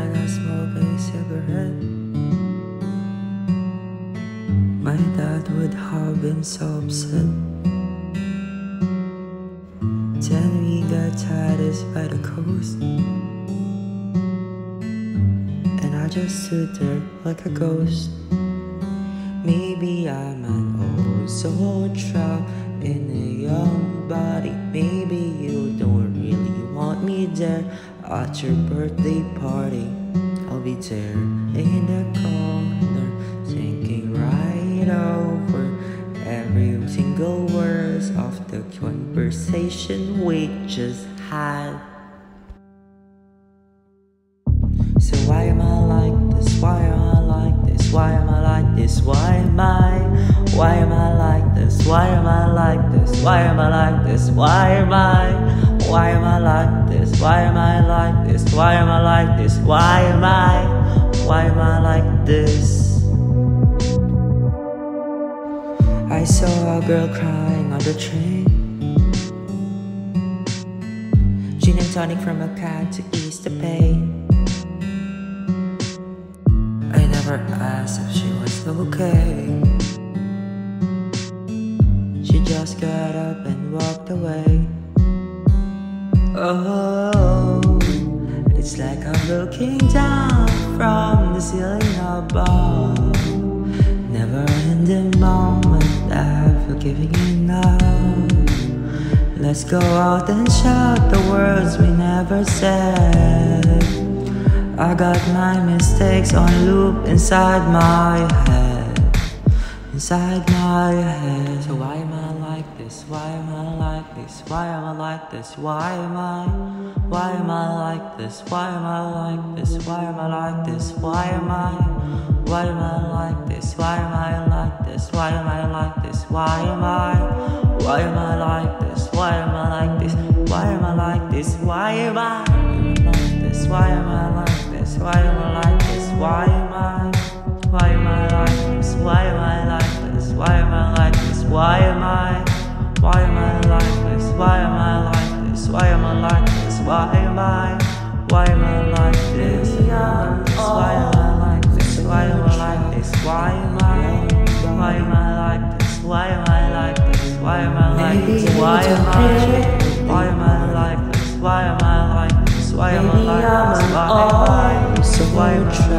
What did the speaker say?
like I smoke a cigarette. My dad would have been so upset. Then we got tattoos by the coast. And I just stood there like a ghost. Maybe I'm an old soul trapped in a young body. Maybe at your birthday party. I'll be there in the corner, thinking right over every single words of the conversation we just had. So why am I like this? Why am I like this? Why am I like this? Why am I? Why am I like this? Why am I like this? Why am I like this? Why am I? Why am I like this? Why am I like this? Why am I like this? Why am I? Why am I like this? I saw a girl crying on the train. Gin and tonic from a cat to ease the pain. I never asked if she was okay. She just got up and walked away. Oh, it's like I'm looking down from the ceiling above. Never in the moment giving enough. Let's go out and shout the words we never said. I got my mistakes on loop inside my head. Inside my head. So why am I like this? Why am I like this? Why am I like this? Why am I? Why am I like this? Why am I like this? Why am I like this? Why am I? Why am I like this? Why am I like this? Why am I like this? Why am I? Why am I like this? Why am I like this? Why am I like this? Why am I like this? Why am I Why am I? Why am I like this? Why am I like this? Why am I like this? Why am I? Why am I like this? Why am I like this? Why am I like this? Why am I? Why am I like this? Why am I like this? Why am I like this? Why am I? Like this? Why am I like this? Why am I like this? Why am I like this? Why am I?